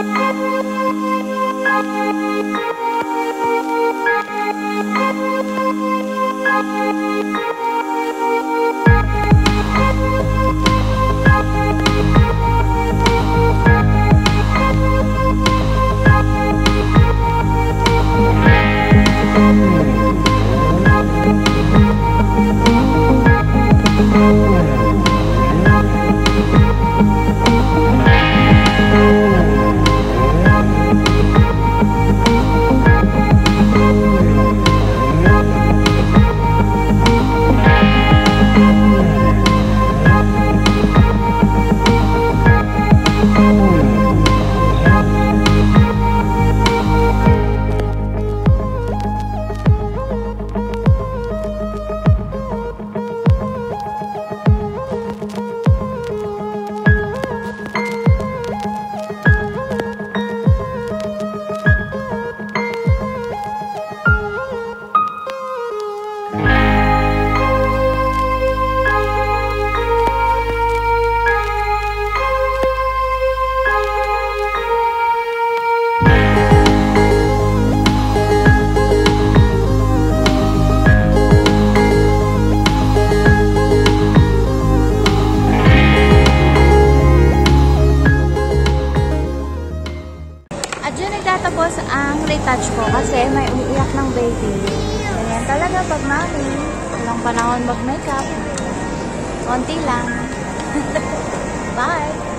Thank you. Nagtatapos ang retouch ko kasi may umiiyak ng baby. Ganyan talaga pag mami. Walang panahon mag-makeup. Konti lang. Bye!